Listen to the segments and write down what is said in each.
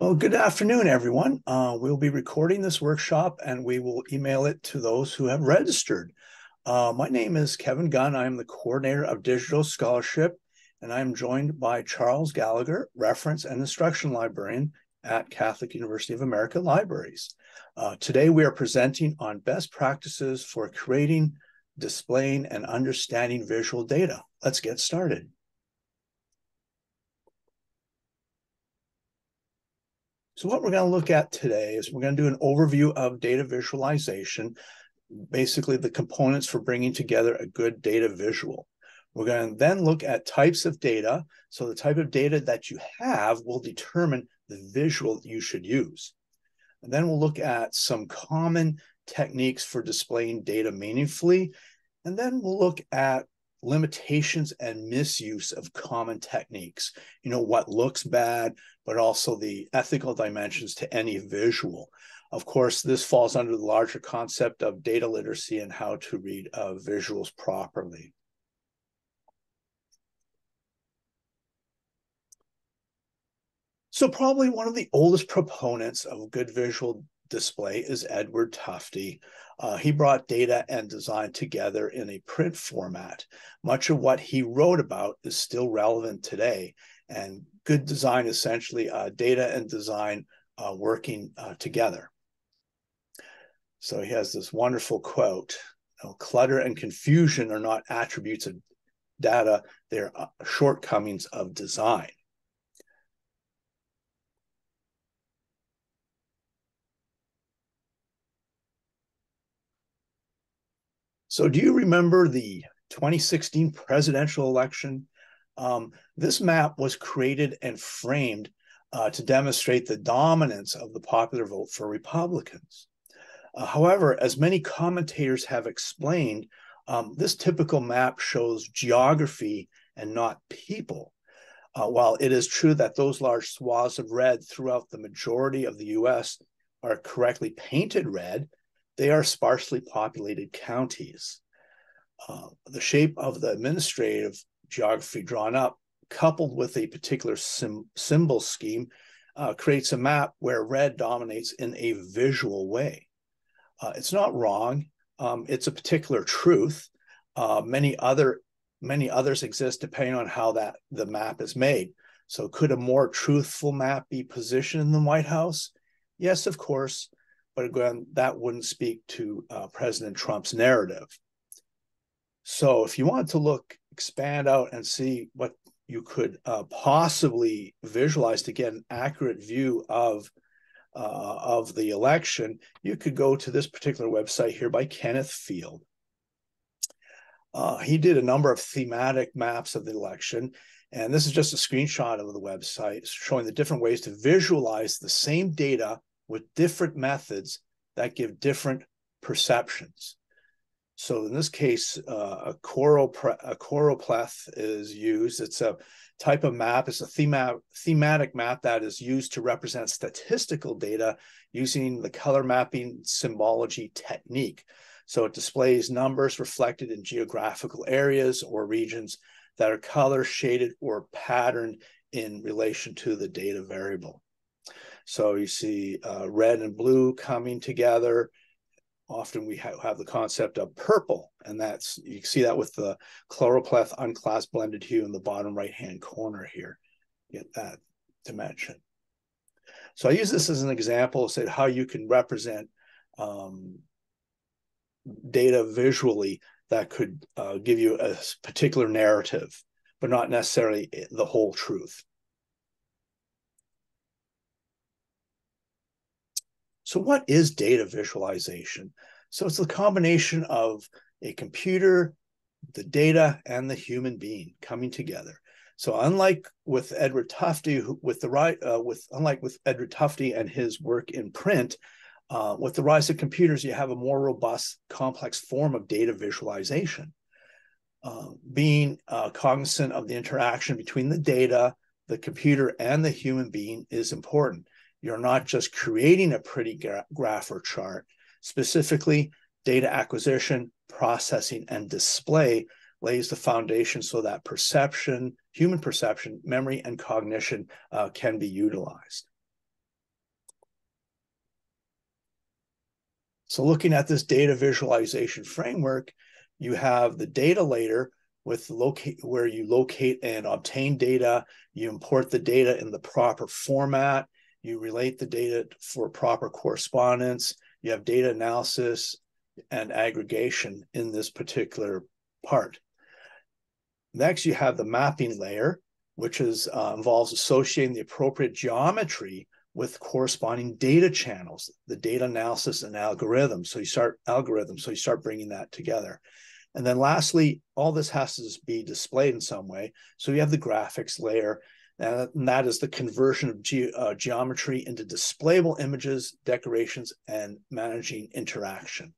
Well, good afternoon, everyone. Uh, we'll be recording this workshop and we will email it to those who have registered. Uh, my name is Kevin Gunn. I am the coordinator of digital scholarship, and I'm joined by Charles Gallagher, reference and instruction librarian at Catholic University of America Libraries. Uh, today, we are presenting on best practices for creating, displaying, and understanding visual data. Let's get started. So what we're going to look at today is we're going to do an overview of data visualization, basically the components for bringing together a good data visual. We're going to then look at types of data. So the type of data that you have will determine the visual you should use. And then we'll look at some common techniques for displaying data meaningfully. And then we'll look at limitations and misuse of common techniques. You know, what looks bad, but also the ethical dimensions to any visual. Of course, this falls under the larger concept of data literacy and how to read uh, visuals properly. So probably one of the oldest proponents of good visual display is Edward Tufte. Uh, he brought data and design together in a print format. Much of what he wrote about is still relevant today. And good design, essentially, uh, data and design uh, working uh, together. So he has this wonderful quote clutter and confusion are not attributes of data, they're uh, shortcomings of design. So, do you remember the 2016 presidential election? Um, this map was created and framed uh, to demonstrate the dominance of the popular vote for Republicans. Uh, however, as many commentators have explained, um, this typical map shows geography and not people. Uh, while it is true that those large swaths of red throughout the majority of the US are correctly painted red, they are sparsely populated counties. Uh, the shape of the administrative geography drawn up, coupled with a particular sim- symbol scheme, uh, creates a map where red dominates in a visual way. Uh, it's not wrong. Um, it's a particular truth. Uh, many other many others exist depending on how that the map is made. So, could a more truthful map be positioned in the White House? Yes, of course but again, that wouldn't speak to uh, President Trump's narrative. So if you want to look, expand out and see what you could uh, possibly visualize to get an accurate view of uh, of the election, you could go to this particular website here by Kenneth Field. Uh, he did a number of thematic maps of the election, and this is just a screenshot of the website showing the different ways to visualize the same data with different methods that give different perceptions. So in this case, uh, a, choropre- a choropleth is used. It's a type of map. It's a thema- thematic map that is used to represent statistical data using the color mapping symbology technique. So it displays numbers reflected in geographical areas or regions that are color shaded or patterned in relation to the data variable. So you see uh, red and blue coming together. Often we ha- have the concept of purple, and that's you see that with the choropleth unclassed blended hue in the bottom right hand corner here. Get that dimension. So I use this as an example of how you can represent um, data visually that could uh, give you a particular narrative, but not necessarily the whole truth. So, what is data visualization? So, it's the combination of a computer, the data, and the human being coming together. So, unlike with Edward Tufte, with the right, uh, with unlike with Edward Tufte and his work in print, uh, with the rise of computers, you have a more robust, complex form of data visualization. Uh, being uh, cognizant of the interaction between the data, the computer, and the human being is important. You're not just creating a pretty gra- graph or chart, specifically, data acquisition, processing, and display lays the foundation so that perception, human perception, memory, and cognition uh, can be utilized. So, looking at this data visualization framework, you have the data layer with locate where you locate and obtain data, you import the data in the proper format, you relate the data for proper correspondence, you have data analysis and aggregation in this particular part. Next, you have the mapping layer, which is uh, involves associating the appropriate geometry with corresponding data channels, the data analysis and algorithms. So you start algorithms, so you start bringing that together. And then lastly, all this has to be displayed in some way. So you have the graphics layer, and that is the conversion of ge uh, geometry into displayable images, decorations, and managing interaction.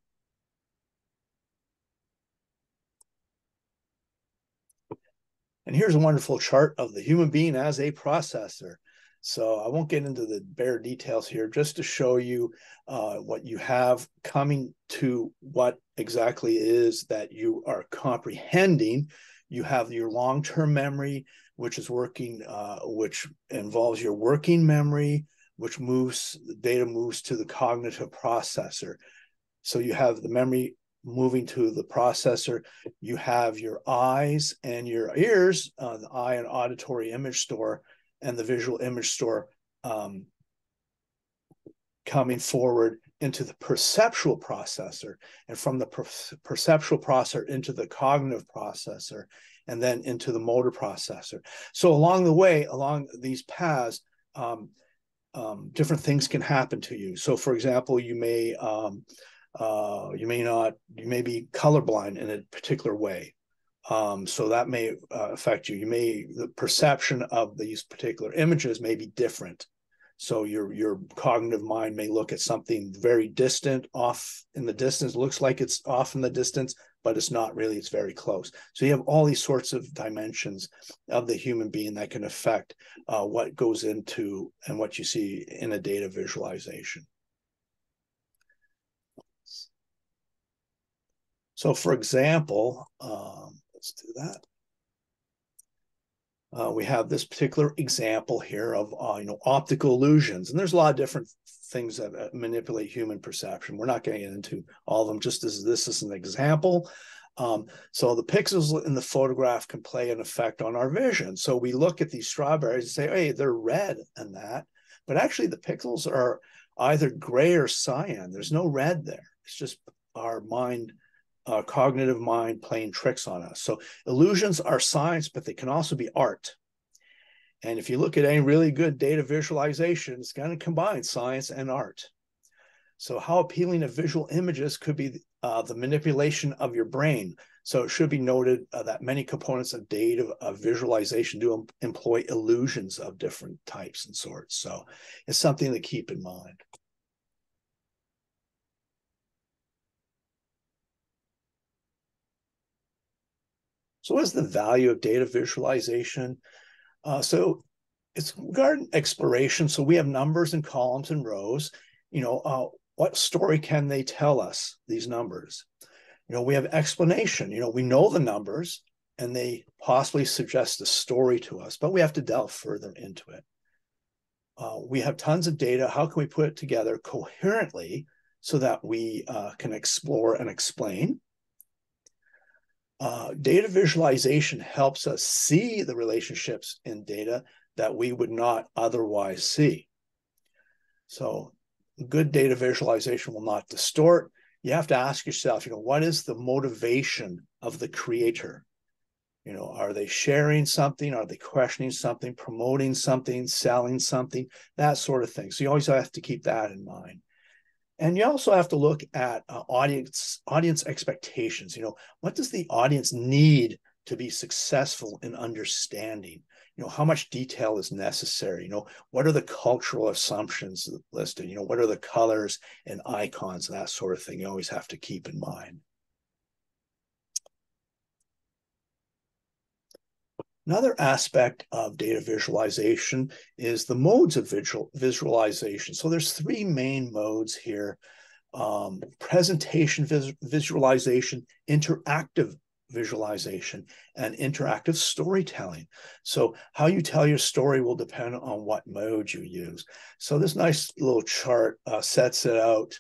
And here's a wonderful chart of the human being as a processor. So I won't get into the bare details here, just to show you uh, what you have coming to what exactly is that you are comprehending. You have your long-term memory, which is working, uh, which involves your working memory, which moves data moves to the cognitive processor. So you have the memory moving to the processor. You have your eyes and your ears, uh, the eye and auditory image store and the visual image store um, coming forward into the perceptual processor and from the per perceptual processor into the cognitive processor and then into the motor processor. So along the way, along these paths, um, um, different things can happen to you. So for example, you may um, uh, you may not you may be colorblind in a particular way um, so that may uh, affect you. You may the perception of these particular images may be different. So your your cognitive mind may look at something very distant, off in the distance. Looks like it's off in the distance, but it's not really. It's very close. So you have all these sorts of dimensions of the human being that can affect uh, what goes into and what you see in a data visualization. So, for example, um, Let's do that. Uh, we have this particular example here of uh, you know optical illusions, and there's a lot of different things that uh, manipulate human perception. We're not going into all of them. Just as this is an example. Um, so the pixels in the photograph can play an effect on our vision. So we look at these strawberries and say, "Hey, they're red," and that, but actually the pixels are either gray or cyan. There's no red there. It's just our mind uh, cognitive mind playing tricks on us. So illusions are science, but they can also be art. And if you look at any really good data visualization, it's going to combine science and art. So how appealing of visual images could be uh, the manipulation of your brain. So it should be noted uh, that many components of data of visualization do employ illusions of different types and sorts. So it's something to keep in mind. So, what is the value of data visualization? Uh, so, it's regarding exploration. So, we have numbers and columns and rows. You know, uh, what story can they tell us? These numbers. You know, we have explanation. You know, we know the numbers, and they possibly suggest a story to us, but we have to delve further into it. Uh, we have tons of data. How can we put it together coherently so that we uh, can explore and explain? Uh, data visualization helps us see the relationships in data that we would not otherwise see. So good data visualization will not distort. You have to ask yourself, you know, what is the motivation of the creator? You know, are they sharing something? Are they questioning something, promoting something, selling something, that sort of thing. So you always have to keep that in mind and you also have to look at uh, audience audience expectations you know what does the audience need to be successful in understanding? You know how much detail is necessary? You know what are the cultural assumptions listed? You know what are the colors and icons that sort of thing you always have to keep in mind Another aspect of data visualization is the modes of visual, visualization. So there's three main modes here. Um, presentation vis visualization, interactive visualization, and interactive storytelling. So how you tell your story will depend on what mode you use. So this nice little chart uh, sets it out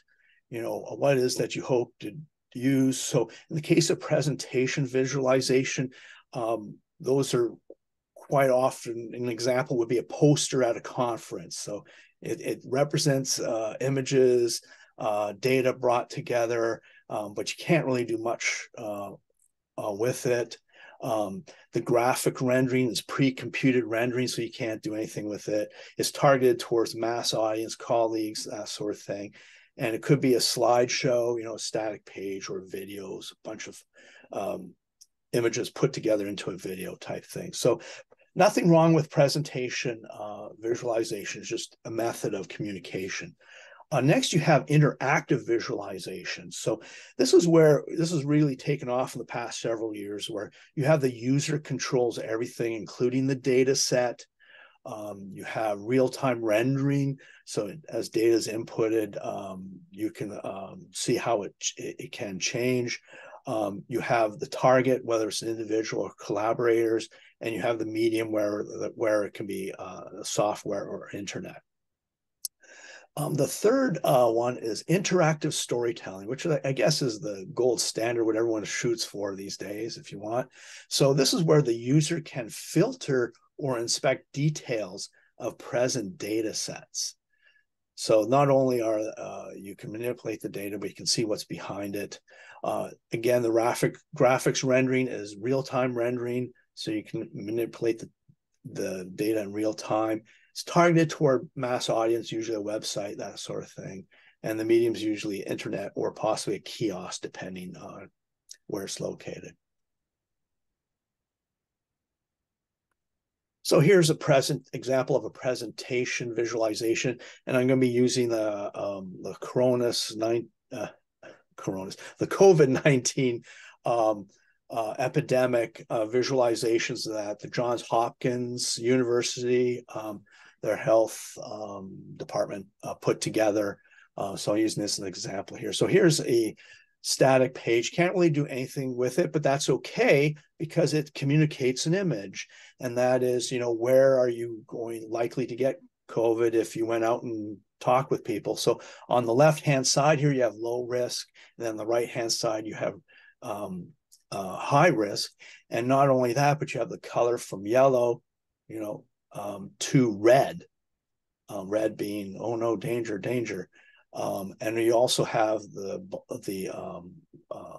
you know, what it is that you hope to use. So in the case of presentation visualization, um, those are quite often an example would be a poster at a conference. So it, it represents uh, images, uh, data brought together, um, but you can't really do much uh, uh with it. Um, the graphic rendering is pre-computed rendering, so you can't do anything with it. It's targeted towards mass audience, colleagues, that sort of thing. And it could be a slideshow, you know, a static page or videos, a bunch of um, images put together into a video type thing. So nothing wrong with presentation uh, visualization. It's just a method of communication. Uh, next, you have interactive visualization. So this is where this is really taken off in the past several years, where you have the user controls everything, including the data set. Um, you have real-time rendering. So as data is inputted, um, you can um, see how it, it can change. Um, you have the target, whether it's an individual or collaborators, and you have the medium where, where it can be uh, software or internet. Um, the third uh, one is interactive storytelling, which I guess is the gold standard, what everyone shoots for these days, if you want. So this is where the user can filter or inspect details of present data sets. So not only are uh, you can manipulate the data, but you can see what's behind it. Uh, again, the graphic graphics rendering is real-time rendering, so you can manipulate the, the data in real time. It's targeted toward mass audience, usually a website, that sort of thing. And the medium is usually internet or possibly a kiosk, depending on where it's located. So here's a present example of a presentation visualization, and I'm going to be using the um, the Coronas nine uh, Coronas the COVID nineteen um, uh, epidemic uh, visualizations that the Johns Hopkins University, um, their health um, department uh, put together. Uh, so I'm using this as an example here. So here's a static page. Can't really do anything with it, but that's okay because it communicates an image. And that is, you know, where are you going likely to get COVID if you went out and talk with people. So on the left hand side here, you have low risk. And then the right hand side, you have um, uh, high risk. And not only that, but you have the color from yellow, you know, um, to red, um, red being, oh no, danger, danger. Um, and you also have the, the um, uh,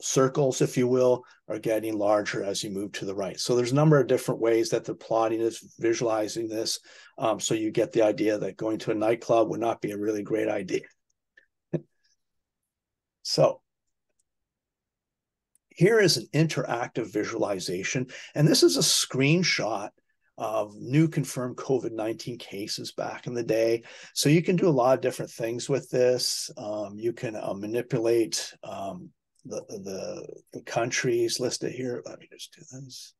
circles, if you will, are getting larger as you move to the right. So there's a number of different ways that they're plotting this, visualizing this. Um, so you get the idea that going to a nightclub would not be a really great idea. so here is an interactive visualization, and this is a screenshot of new confirmed COVID 19 cases back in the day. So you can do a lot of different things with this. Um, you can uh, manipulate um, the, the, the countries listed here. Let me just do this.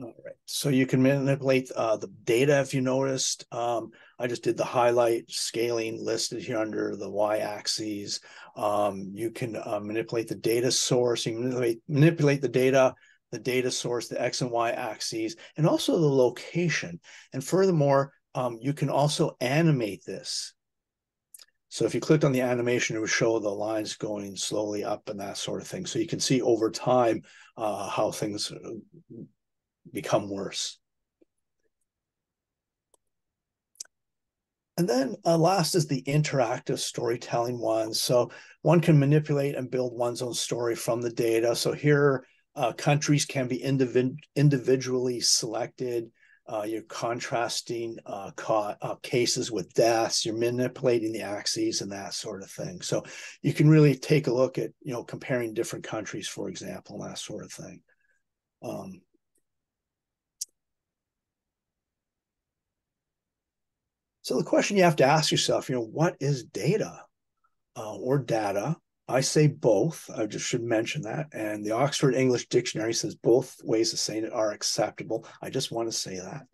All right. So you can manipulate uh, the data if you noticed. Um, I just did the highlight scaling listed here under the y-axis. Um, you can uh, manipulate the data source. You manipulate, manipulate the data, the data source, the x and y axes, and also the location. And furthermore, um, you can also animate this. So if you clicked on the animation, it would show the lines going slowly up and that sort of thing. So you can see over time uh, how things uh, become worse. And then uh, last is the interactive storytelling one. So one can manipulate and build one's own story from the data. So here, uh, countries can be individ individually selected. Uh, you're contrasting uh, ca uh, cases with deaths. You're manipulating the axes and that sort of thing. So you can really take a look at, you know, comparing different countries, for example, and that sort of thing. Um, So the question you have to ask yourself, you know, what is data uh, or data? I say both. I just should mention that. And the Oxford English Dictionary says both ways of saying it are acceptable. I just want to say that.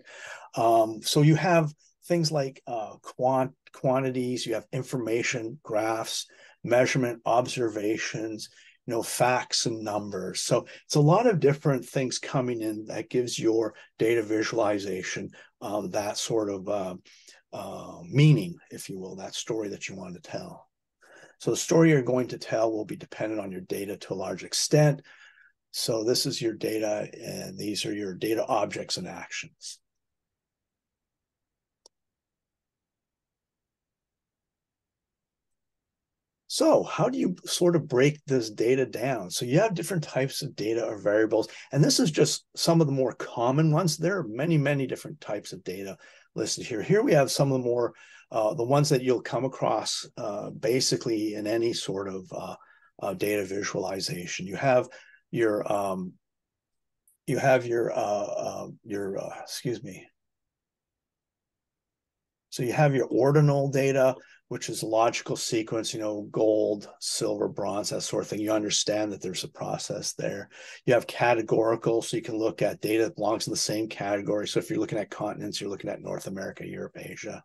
Um, so you have things like uh, quant quantities, you have information, graphs, measurement, observations. you know, facts and numbers. So it's a lot of different things coming in that gives your data visualization um, that sort of uh, uh, meaning, if you will, that story that you want to tell. So the story you're going to tell will be dependent on your data to a large extent. So this is your data, and these are your data objects and actions. So how do you sort of break this data down? So you have different types of data or variables, and this is just some of the more common ones. There are many, many different types of data listed here. Here we have some of the more, uh, the ones that you'll come across uh, basically in any sort of uh, uh data visualization. You have your, um, you have your, uh, uh, your, excuse me. So you have your ordinal data, which is a logical sequence, you know, gold, silver, bronze, that sort of thing. You understand that there's a process there. You have categorical, so you can look at data that belongs in the same category. So if you're looking at continents, you're looking at North America, Europe, Asia.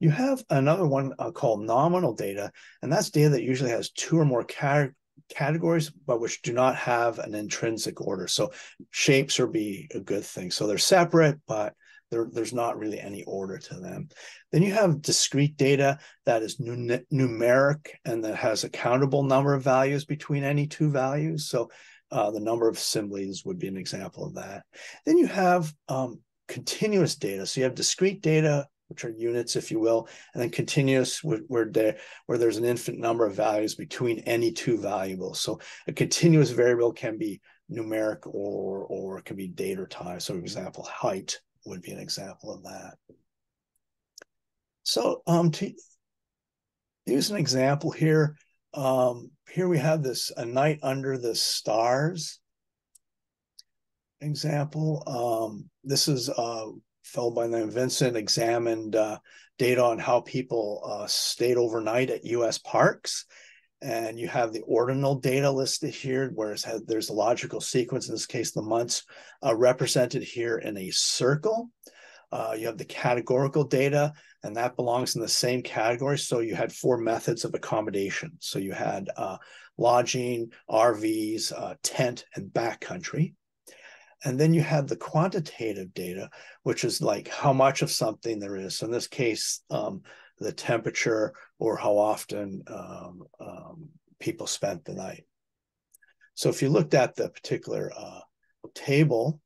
You have another one uh, called nominal data, and that's data that usually has two or more cat categories, but which do not have an intrinsic order. So shapes are be a good thing. So they're separate, but there, there's not really any order to them. Then you have discrete data that is numeric and that has a countable number of values between any two values. So uh, the number of assemblies would be an example of that. Then you have um, continuous data. So you have discrete data, which are units, if you will, and then continuous where, there, where there's an infinite number of values between any two variables. So a continuous variable can be numeric or or it can be date or time. So, for example, height would be an example of that. So um, to use an example here, um, here we have this A Night Under the Stars example. Um, this is a uh, fellow by the name of Vincent examined uh, data on how people uh, stayed overnight at U.S. parks. And you have the ordinal data listed here, whereas there's a logical sequence, in this case, the months uh, represented here in a circle. Uh, you have the categorical data, and that belongs in the same category. So you had four methods of accommodation. So you had uh, lodging, RVs, uh, tent, and backcountry. And then you have the quantitative data, which is like how much of something there is. So in this case, um, the temperature or how often um, um, people spent the night. So if you looked at the particular uh, table,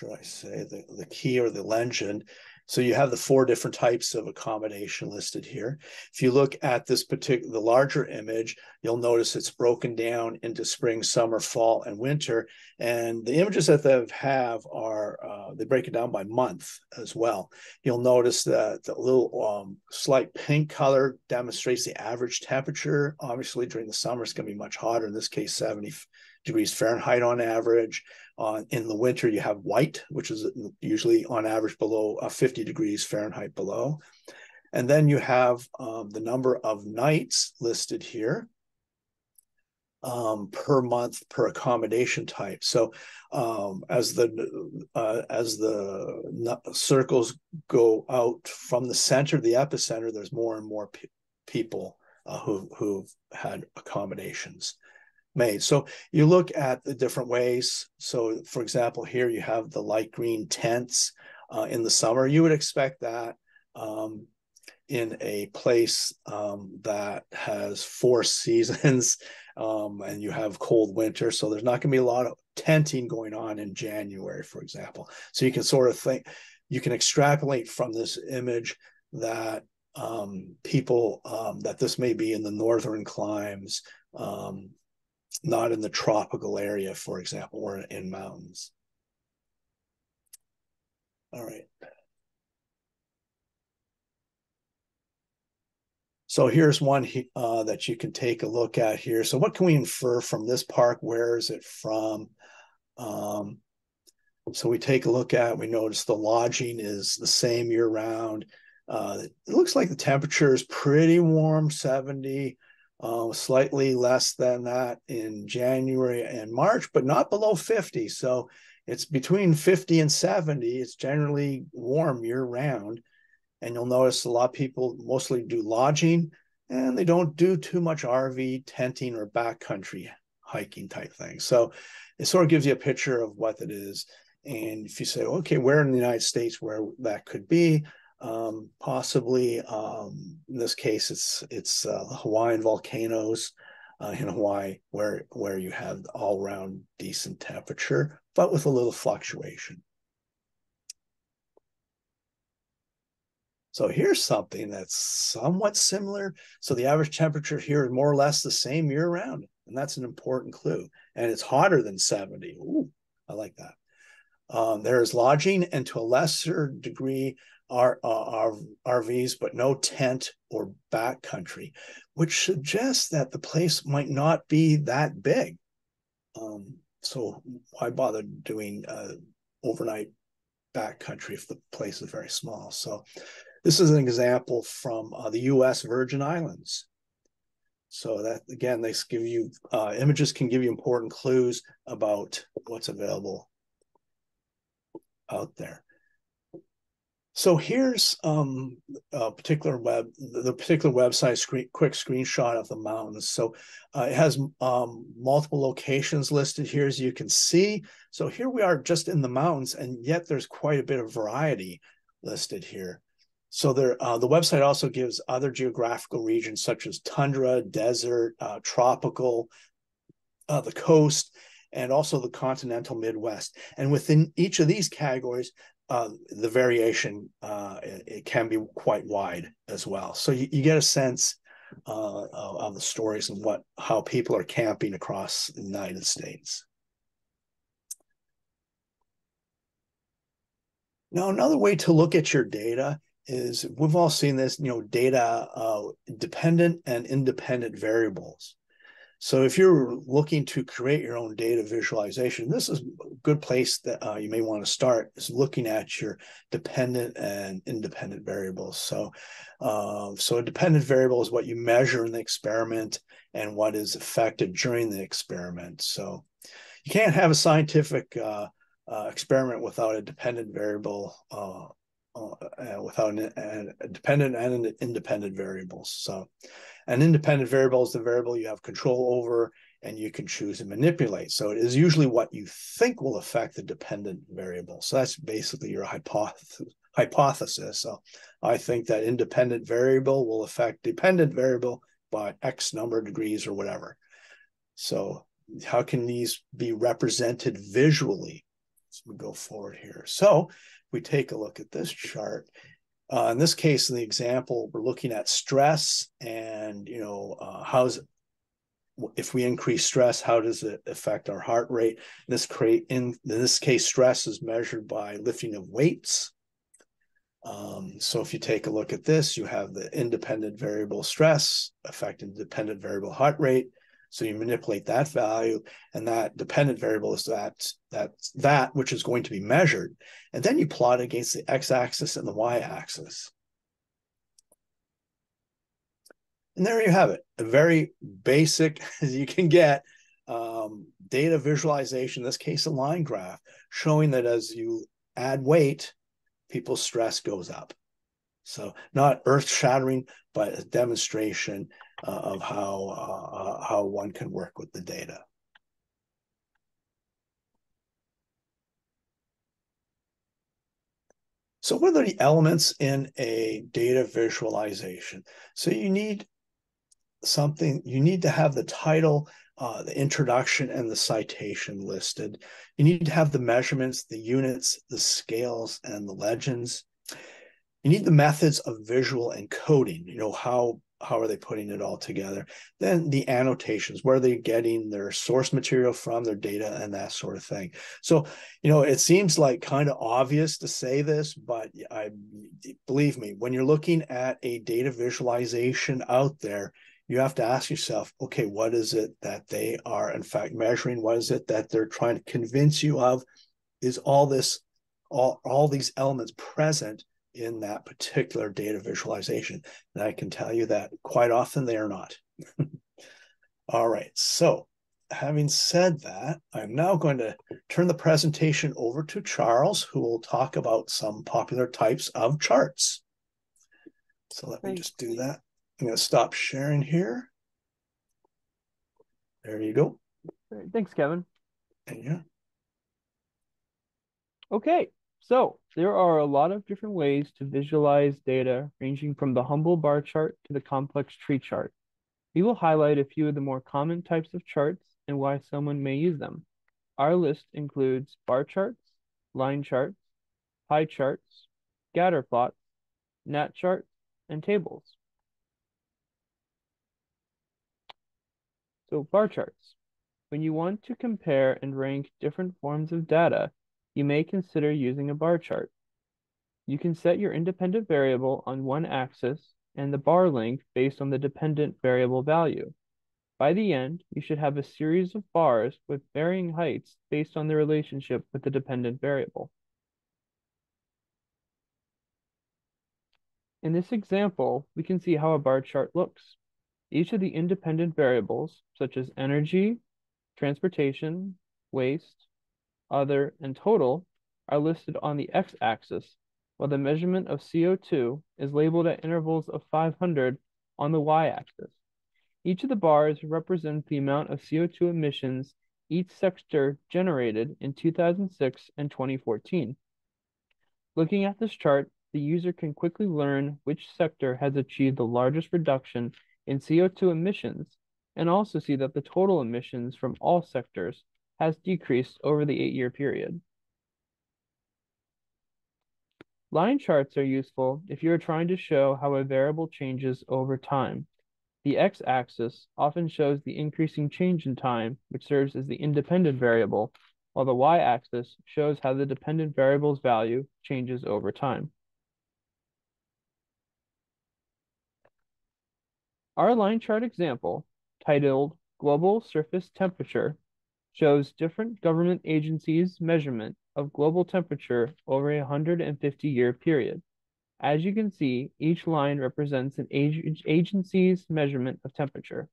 should I say, the, the key or the legend. So you have the four different types of accommodation listed here. If you look at this particular, the larger image, you'll notice it's broken down into spring, summer, fall, and winter. And the images that they have are, uh, they break it down by month as well. You'll notice that the little um, slight pink color demonstrates the average temperature. Obviously, during the summer, it's going to be much hotter, in this case, 70 degrees Fahrenheit on average. Uh, in the winter, you have white, which is usually on average below uh, 50 degrees Fahrenheit below. And then you have um, the number of nights listed here um, per month per accommodation type. So um, as the uh, as the circles go out from the center, of the epicenter, there's more and more pe people uh, who who've had accommodations made. So you look at the different ways. So, for example, here you have the light green tents uh, in the summer. You would expect that um, in a place um, that has four seasons um, and you have cold winter. So there's not going to be a lot of tenting going on in January, for example. So you can sort of think, you can extrapolate from this image that um, people, um, that this may be in the northern climes, um, not in the tropical area, for example, or in mountains. All right. So here's one uh, that you can take a look at here. So what can we infer from this park? Where is it from? Um, so we take a look at, we notice the lodging is the same year round. Uh, it looks like the temperature is pretty warm, 70 uh, slightly less than that in January and March, but not below 50. So it's between 50 and 70. It's generally warm year round. And you'll notice a lot of people mostly do lodging and they don't do too much RV, tenting, or backcountry hiking type thing. So it sort of gives you a picture of what it is. And if you say, okay, where in the United States where that could be, um, possibly um, in this case, it's it's uh, Hawaiian volcanoes uh, in Hawaii where where you have all round decent temperature, but with a little fluctuation. So here's something that's somewhat similar. So the average temperature here is more or less the same year round. And that's an important clue. And it's hotter than 70. Ooh, I like that. Um, there is lodging and to a lesser degree are, uh, RVs, but no tent or backcountry, which suggests that the place might not be that big. Um, so why bother doing uh, overnight backcountry if the place is very small? So this is an example from uh, the U.S. Virgin Islands. So that again, they give you uh, images can give you important clues about what's available out there. So here's um, a particular web, the particular website screen, quick screenshot of the mountains. So uh, it has um, multiple locations listed here, as you can see. So here we are just in the mountains, and yet there's quite a bit of variety listed here. So there, uh, the website also gives other geographical regions such as tundra, desert, uh, tropical, uh, the coast, and also the continental Midwest. And within each of these categories, uh, the variation uh, it, it, can be quite wide as well. So you, you get a sense uh, of, of the stories and what how people are camping across the United States. Now, another way to look at your data is we've all seen this, you know, data uh, dependent and independent variables. So if you're looking to create your own data visualization, this is a good place that uh, you may want to start is looking at your dependent and independent variables. So, uh, so a dependent variable is what you measure in the experiment and what is affected during the experiment. So you can't have a scientific uh, uh experiment without a dependent variable uh, uh, without an, a dependent and an independent variables. So an independent variable is the variable you have control over and you can choose and manipulate. So it is usually what you think will affect the dependent variable. So that's basically your hypothesis. hypothesis. So I think that independent variable will affect dependent variable by X number of degrees or whatever. So how can these be represented visually? As we go forward here. So we take a look at this chart, uh, in this case, in the example, we're looking at stress and, you know, uh, how's if we increase stress, how does it affect our heart rate? This, create, in, in this case, stress is measured by lifting of weights. Um, so if you take a look at this, you have the independent variable stress affecting dependent variable heart rate. So you manipulate that value, and that dependent variable is that that that which is going to be measured, and then you plot against the x-axis and the y-axis. And there you have it, a very basic as you can get um, data visualization, this case a line graph, showing that as you add weight, people's stress goes up. So not earth shattering, but a demonstration uh, of how uh, uh, how one can work with the data. So what are the elements in a data visualization? So you need something, you need to have the title, uh, the introduction and the citation listed. You need to have the measurements, the units, the scales, and the legends. You need the methods of visual encoding, you know, how how are they putting it all together? Then the annotations where are they getting their source material from their data and that sort of thing. So you know it seems like kind of obvious to say this but i believe me when you're looking at a data visualization out there you have to ask yourself okay what is it that they are in fact measuring? What is it that they're trying to convince you of? Is all this all, all these elements present in that particular data visualization. And I can tell you that quite often they are not. All right, so having said that, I'm now going to turn the presentation over to Charles, who will talk about some popular types of charts. So let me just do that. I'm going to stop sharing here. There you go. Thanks, Kevin. Yeah. Okay, so there are a lot of different ways to visualize data ranging from the humble bar chart to the complex tree chart. We will highlight a few of the more common types of charts and why someone may use them. Our list includes bar charts, line charts, pie charts, scatter plots, Gantt charts, and tables. So bar charts. When you want to compare and rank different forms of data, you may consider using a bar chart. You can set your independent variable on one axis and the bar length based on the dependent variable value. By the end, you should have a series of bars with varying heights based on the relationship with the dependent variable. In this example, we can see how a bar chart looks. Each of the independent variables, such as energy, transportation, waste, other, and total, are listed on the x-axis, while the measurement of CO2 is labeled at intervals of 500 on the y-axis. Each of the bars represents the amount of CO2 emissions each sector generated in 2006 and 2014. Looking at this chart, the user can quickly learn which sector has achieved the largest reduction in CO2 emissions and also see that the total emissions from all sectors has decreased over the eight-year period. Line charts are useful if you are trying to show how a variable changes over time. The x-axis often shows the increasing change in time, which serves as the independent variable, while the y-axis shows how the dependent variable's value changes over time. Our line chart example, titled Global Surface Temperature, shows different government agencies' measurement of global temperature over a 150 year period. As you can see, each line represents an ag agency's measurement of temperature.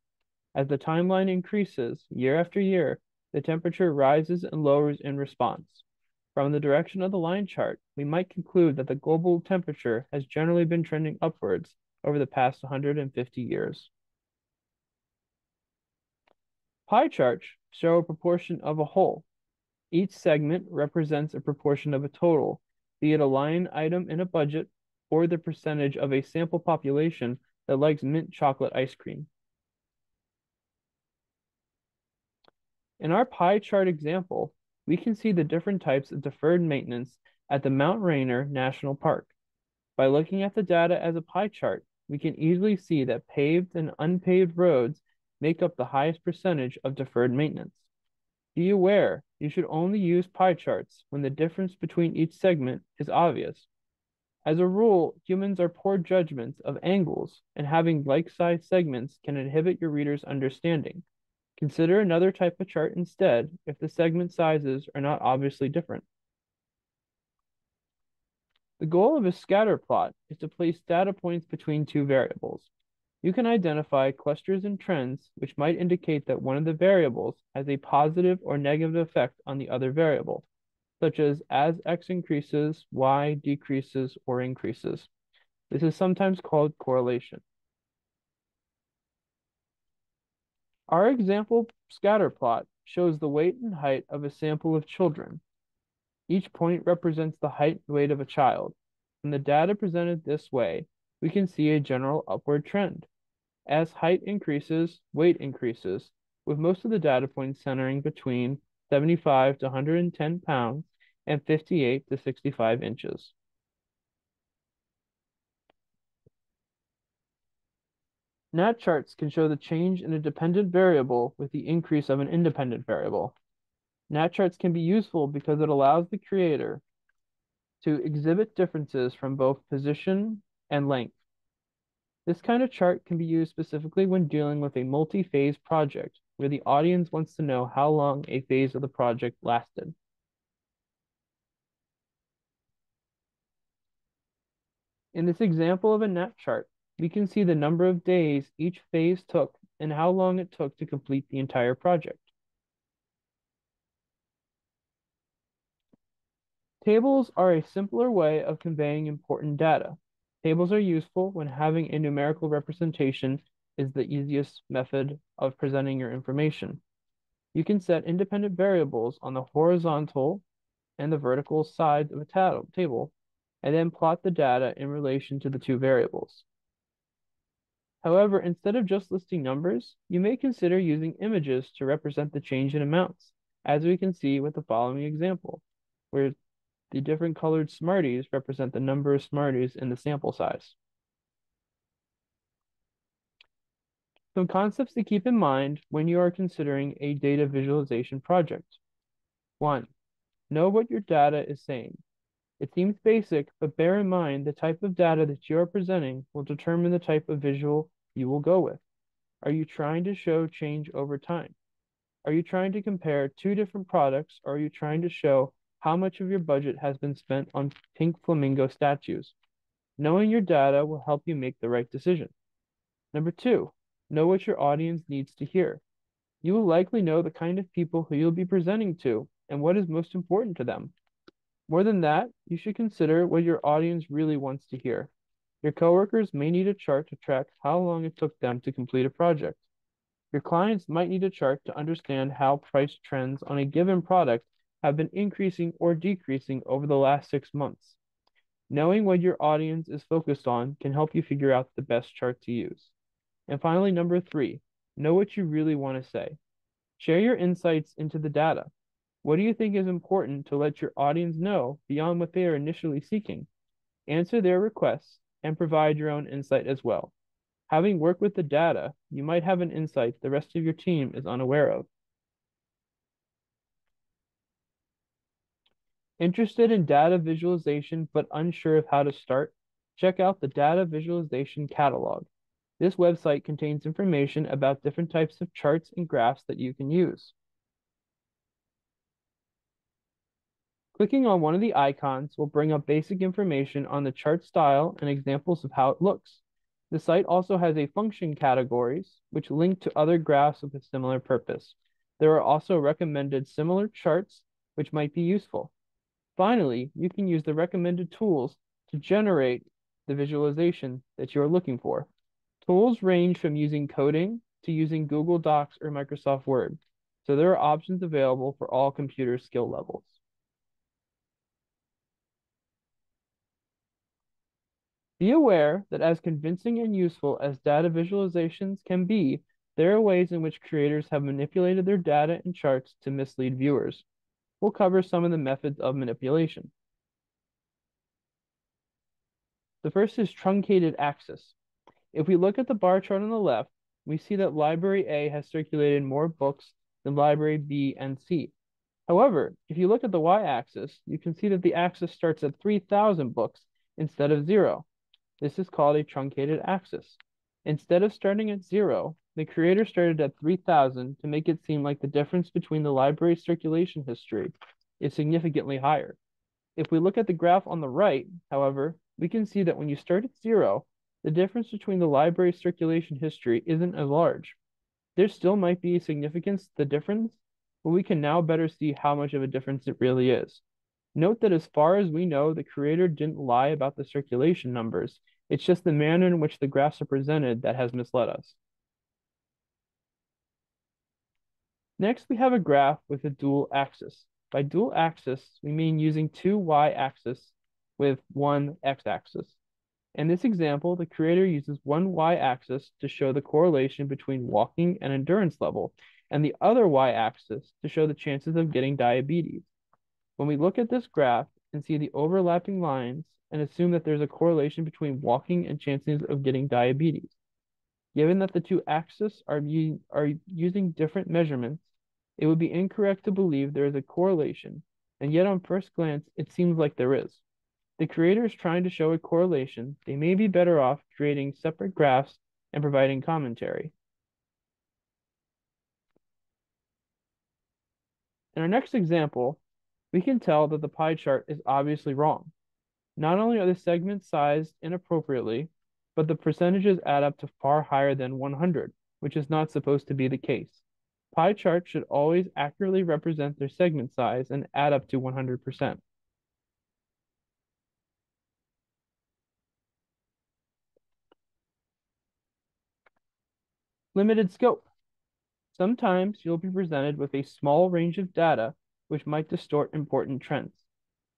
As the timeline increases year after year, the temperature rises and lowers in response. From the direction of the line chart, we might conclude that the global temperature has generally been trending upwards over the past 150 years. Pie charts show a proportion of a whole. Each segment represents a proportion of a total, be it a line item in a budget or the percentage of a sample population that likes mint chocolate ice cream. In our pie chart example, we can see the different types of deferred maintenance at the Mount Rainier National Park. By looking at the data as a pie chart, we can easily see that paved and unpaved roads make up the highest percentage of deferred maintenance. Be aware, you should only use pie charts when the difference between each segment is obvious. As a rule, humans are poor judgments of angles, and having like-sized segments can inhibit your reader's understanding. Consider another type of chart instead if the segment sizes are not obviously different. The goal of a scatter plot is to place data points between two variables. You can identify clusters and trends which might indicate that one of the variables has a positive or negative effect on the other variable, such as as x increases, y decreases or increases. This is sometimes called correlation. Our example scatter plot shows the weight and height of a sample of children each point represents the height and weight of a child. From the data presented this way, we can see a general upward trend. As height increases, weight increases, with most of the data points centering between 75 to 110 pounds and 58 to 65 inches. Gantt charts can show the change in a dependent variable with the increase of an independent variable. Gantt charts can be useful because it allows the creator to exhibit differences from both position and length. This kind of chart can be used specifically when dealing with a multi-phase project where the audience wants to know how long a phase of the project lasted. In this example of a Gantt chart, we can see the number of days each phase took and how long it took to complete the entire project. Tables are a simpler way of conveying important data. Tables are useful when having a numerical representation is the easiest method of presenting your information. You can set independent variables on the horizontal and the vertical sides of a table, and then plot the data in relation to the two variables. However, instead of just listing numbers, you may consider using images to represent the change in amounts, as we can see with the following example, where the different colored Smarties represent the number of Smarties in the sample size. Some concepts to keep in mind when you are considering a data visualization project. One, know what your data is saying. It seems basic, but bear in mind the type of data that you are presenting will determine the type of visual you will go with. Are you trying to show change over time? Are you trying to compare two different products or are you trying to show how much of your budget has been spent on pink flamingo statues? Knowing your data will help you make the right decision. Number two, Know what your audience needs to hear. You will likely know the kind of people who you'll be presenting to and what is most important to them. More than that, you should consider what your audience really wants to hear. Your coworkers may need a chart to track how long it took them to complete a project. Your clients might need a chart to understand how price trends on a given product have been increasing or decreasing over the last six months. Knowing what your audience is focused on can help you figure out the best chart to use. And finally, number three, know what you really want to say. Share your insights into the data. What do you think is important to let your audience know beyond what they are initially seeking? Answer their requests and provide your own insight as well. Having worked with the data, you might have an insight the rest of your team is unaware of. Interested in data visualization but unsure of how to start? Check out the Data Visualization Catalog. This website contains information about different types of charts and graphs that you can use. Clicking on one of the icons will bring up basic information on the chart style and examples of how it looks. The site also has a function categories, which link to other graphs with a similar purpose. There are also recommended similar charts, which might be useful. Finally, you can use the recommended tools to generate the visualization that you're looking for. Tools range from using coding to using Google Docs or Microsoft Word, so there are options available for all computer skill levels. Be aware that as convincing and useful as data visualizations can be, there are ways in which creators have manipulated their data and charts to mislead viewers. We'll cover some of the methods of manipulation. The first is truncated axis. If we look at the bar chart on the left, we see that Library A has circulated more books than Library B and C. However, if you look at the y-axis, you can see that the axis starts at 3,000 books instead of zero. This is called a truncated axis. Instead of starting at zero, the creator started at 3,000 to make it seem like the difference between the library's circulation history is significantly higher. If we look at the graph on the right, however, we can see that when you start at zero, the difference between the library's circulation history isn't as large. There still might be significance to the difference, but we can now better see how much of a difference it really is. Note that as far as we know, the creator didn't lie about the circulation numbers. It's just the manner in which the graphs are presented that has misled us. Next, we have a graph with a dual axis. By dual axis, we mean using two y-axis with one x-axis. In this example, the creator uses one y-axis to show the correlation between walking and endurance level, and the other y-axis to show the chances of getting diabetes. When we look at this graph and see the overlapping lines and assume that there's a correlation between walking and chances of getting diabetes. Given that the two axes are, are using different measurements, it would be incorrect to believe there is a correlation, and yet on first glance, it seems like there is the creator is trying to show a correlation, they may be better off creating separate graphs and providing commentary. In our next example, we can tell that the pie chart is obviously wrong. Not only are the segments sized inappropriately, but the percentages add up to far higher than 100, which is not supposed to be the case. Pie charts should always accurately represent their segment size and add up to 100%. Limited scope. Sometimes you'll be presented with a small range of data which might distort important trends.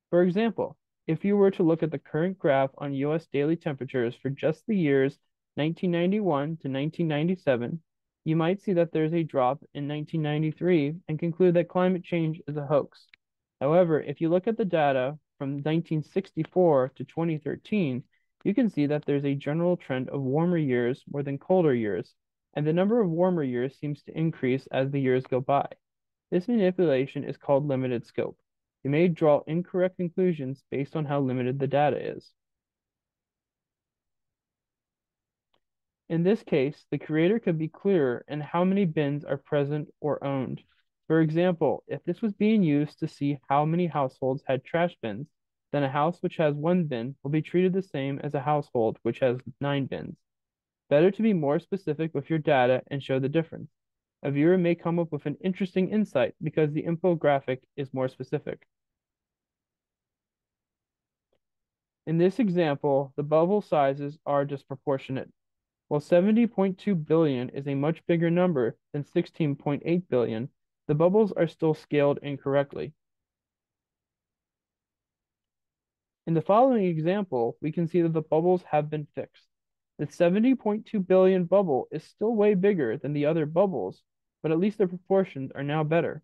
For example, if you were to look at the current graph on US daily temperatures for just the years 1991 to 1997, you might see that there's a drop in 1993 and conclude that climate change is a hoax. However, if you look at the data from 1964 to 2013, you can see that there's a general trend of warmer years more than colder years, and the number of warmer years seems to increase as the years go by. This manipulation is called limited scope. You may draw incorrect conclusions based on how limited the data is. In this case, the creator could be clearer in how many bins are present or owned. For example, if this was being used to see how many households had trash bins, then a house which has one bin will be treated the same as a household which has nine bins. Better to be more specific with your data and show the difference. A viewer may come up with an interesting insight because the infographic is more specific. In this example, the bubble sizes are disproportionate. While 70.2 billion is a much bigger number than 16.8 billion, the bubbles are still scaled incorrectly. In the following example, we can see that the bubbles have been fixed. The 70.2 billion bubble is still way bigger than the other bubbles, but at least the proportions are now better.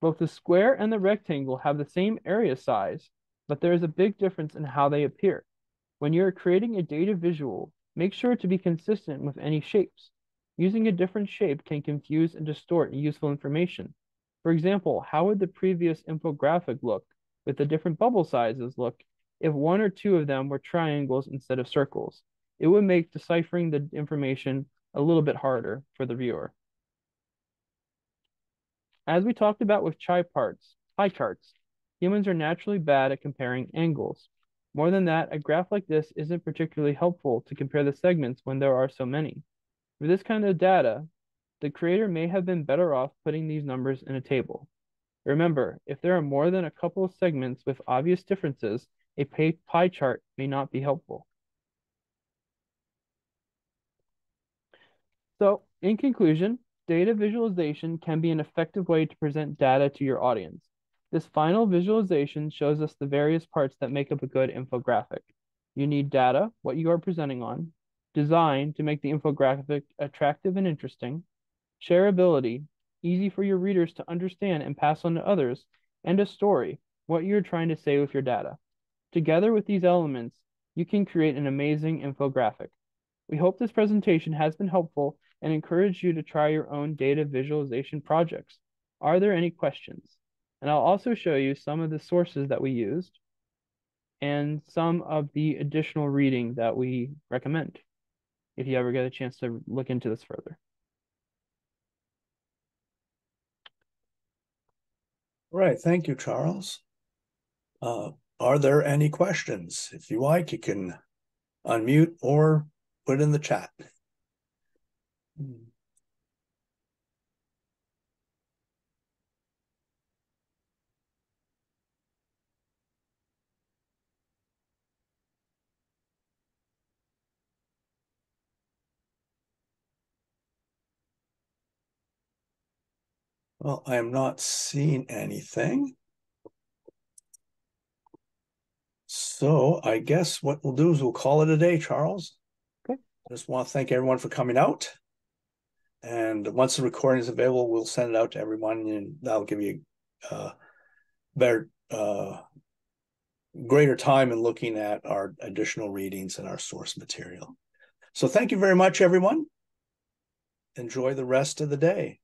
Both the square and the rectangle have the same area size, but there is a big difference in how they appear. When you're creating a data visual, make sure to be consistent with any shapes. Using a different shape can confuse and distort useful information. For example, how would the previous infographic look with the different bubble sizes look if one or two of them were triangles instead of circles? It would make deciphering the information a little bit harder for the viewer. As we talked about with chai parts, pie charts, humans are naturally bad at comparing angles. More than that, a graph like this isn't particularly helpful to compare the segments when there are so many. For this kind of data, the creator may have been better off putting these numbers in a table. Remember, if there are more than a couple of segments with obvious differences, a pie chart may not be helpful. So, in conclusion, Data visualization can be an effective way to present data to your audience. This final visualization shows us the various parts that make up a good infographic. You need data, what you are presenting on, design to make the infographic attractive and interesting, shareability, easy for your readers to understand and pass on to others, and a story, what you're trying to say with your data. Together with these elements, you can create an amazing infographic. We hope this presentation has been helpful and encourage you to try your own data visualization projects. Are there any questions? And I'll also show you some of the sources that we used and some of the additional reading that we recommend if you ever get a chance to look into this further. Right. Thank you, Charles. Uh, are there any questions? If you like, you can unmute or put in the chat. Well, I am not seeing anything. So I guess what we'll do is we'll call it a day, Charles. Okay. Just want to thank everyone for coming out. And once the recording is available, we'll send it out to everyone, and that'll give you uh, better, uh, greater time in looking at our additional readings and our source material. So thank you very much, everyone. Enjoy the rest of the day.